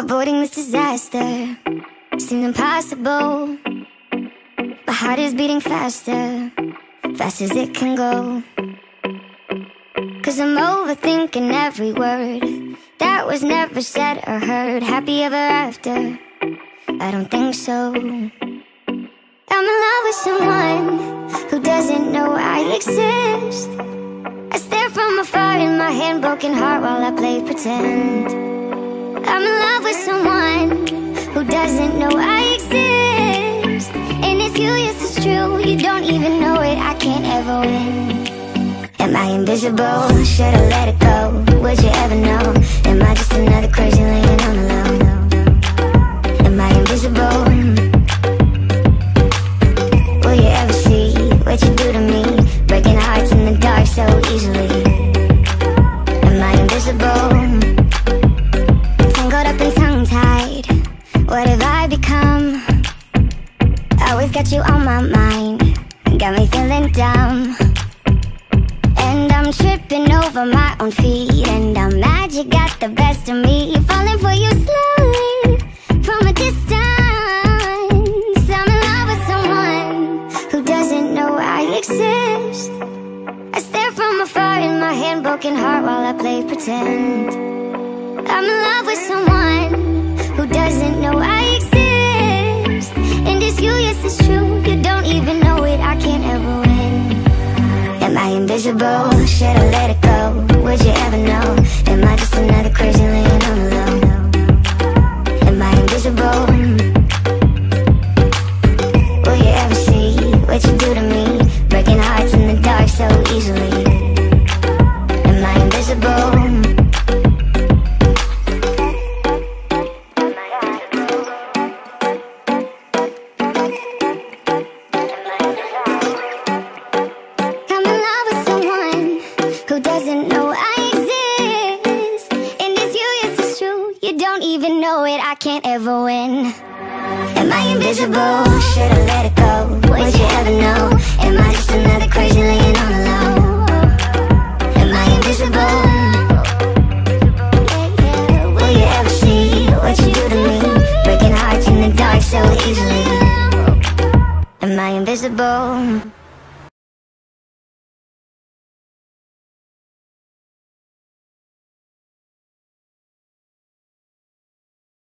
Avoiding this disaster seemed impossible. My heart is beating faster, fast as it can go. Cause I'm overthinking every word that was never said or heard. Happy ever after? I don't think so. I'm in love with someone who doesn't know I exist. I stare from afar in my hand, broken heart while I play pretend. Doesn't know I exist And it's you, yes it's true, you don't even know it, I can't ever win Am I invisible? Should've let it go, would you ever know? Am I just another crazy laying Always got you on my mind Got me feeling dumb. And I'm tripping over my own feet And I'm mad you got the best of me Falling for you slowly From a distance. I'm in love with someone Who doesn't know I exist. I stare from afar in my hand Broken heart while I play pretend Invisible? Should I let it go? Would you ever know? Am I just another crazy laying on alone? Am I invisible? Doesn't know I exist And it's you, yes it's true You don't even know it, I can't ever win Am I invisible? Should've let it go Would you ever know? Am I just another crazy laying on the low? Am I invisible? Will you ever see what you do to me? Breaking hearts in the dark so easily Am I invisible?